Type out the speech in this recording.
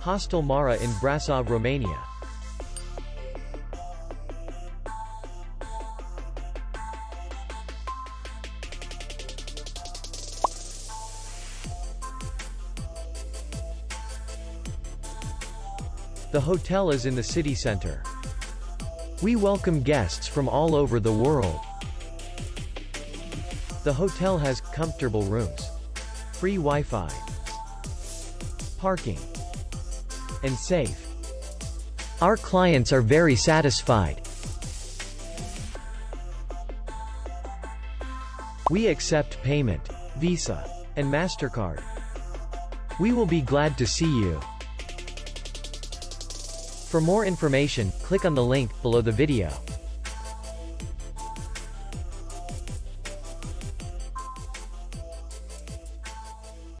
Hostel Mara in Brasov, Romania. The hotel is in the city center. We welcome guests from all over the world. The hotel has comfortable rooms, free Wi-Fi, parking, and safe. Our clients are very satisfied. We accept payment, Visa, and MasterCard. We will be glad to see you. For more information, click on the link below the video.